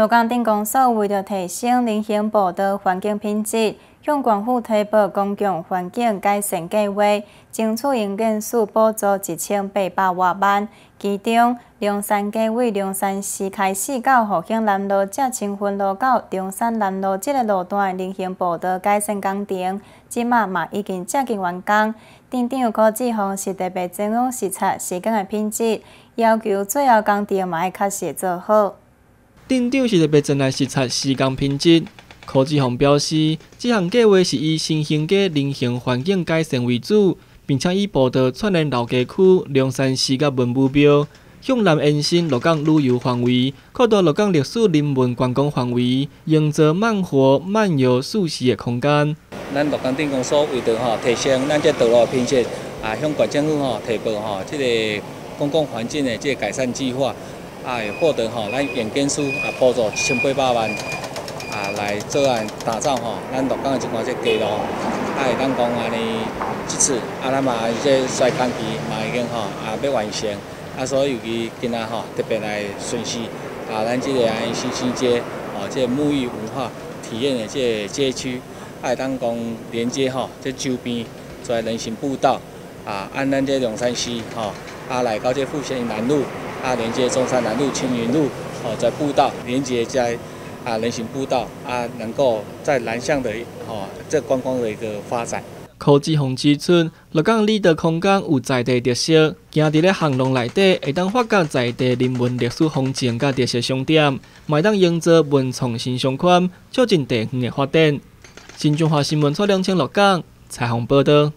罗岗镇公所为了提升人行步道环境品质，向政府提报公共环境改善计划，争取营建署补助一千八百多万。其中，龙山街为龙山市开始到复兴南路、至清分路到中山南路这个路段的人行步道改善工程，即马嘛已经接近完工。镇长柯志宏是特别前往视察施工的品质，要求最后工程嘛要确实做好。镇长是特别前来视察施工品质。柯志宏表示，这项计划是以新兴的人行环境改善为主，并且以步道串联老街区、龙山寺甲文武庙，向南延伸鹿港旅游范围，扩大鹿港历史人文观光范围，营造慢活、慢游、舒适的空间。咱鹿港镇公所为着吼提升咱这道路品质，啊向县政府吼提报吼这个公共环境的这改善计划。啊，会获得吼咱营建署啊补助一千八百万啊来做案打造吼咱鹿港的这款这街路，啊会当讲安尼即次啊咱嘛这衰工期嘛已经吼啊要完成，啊所以尤其今仔吼特别来顺势啊咱这个安新新街哦这沐浴文化体验的这街区，啊会当讲连接吼这周边做人行步道啊按咱这龙山溪吼啊来到这复兴南路。啊，连接中山南路、青云路，哦，在步道连接在啊人行步道啊，能够在南向的哦这观光的一个发展。科技红之村，鹿港里的空间有在地特色，行伫咧巷弄内底，会当发掘在地人文历史风景甲特色商店，卖当营造文创新商圈，促进地方的发展。新中华新闻出两千鹿港采访报道。